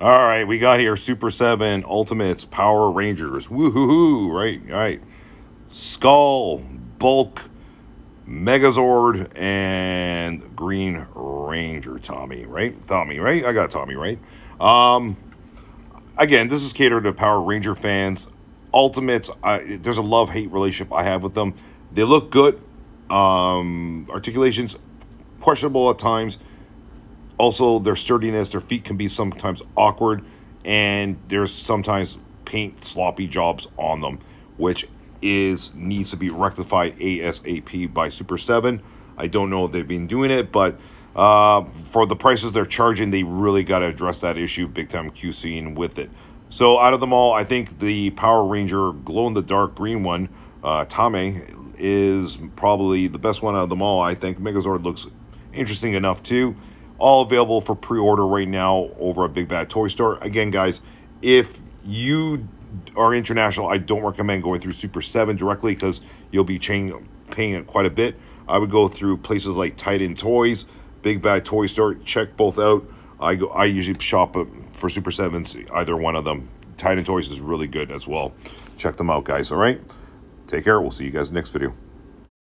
All right, we got here Super 7 Ultimates Power Rangers. Woohoo, right? All right. Skull, Bulk, Megazord, and Green Ranger Tommy, right? Tommy, right? I got Tommy, right? Um, again, this is catered to Power Ranger fans. Ultimates, I, there's a love hate relationship I have with them. They look good. Um, articulations questionable at times. Also, their sturdiness, their feet can be sometimes awkward, and there's sometimes paint sloppy jobs on them, which is needs to be rectified ASAP by Super 7. I don't know if they've been doing it, but uh, for the prices they're charging, they really got to address that issue big time QCing with it. So out of them all, I think the Power Ranger glow in the dark green one, uh, Tommy, is probably the best one out of them all. I think Megazord looks interesting enough too. All available for pre-order right now over at Big Bad Toy Store. Again, guys, if you are international, I don't recommend going through Super 7 directly because you'll be paying, paying quite a bit. I would go through places like Titan Toys, Big Bad Toy Store. Check both out. I go. I usually shop uh, for Super Sevens, either one of them. Titan Toys is really good as well. Check them out, guys. All right. Take care. We'll see you guys next video.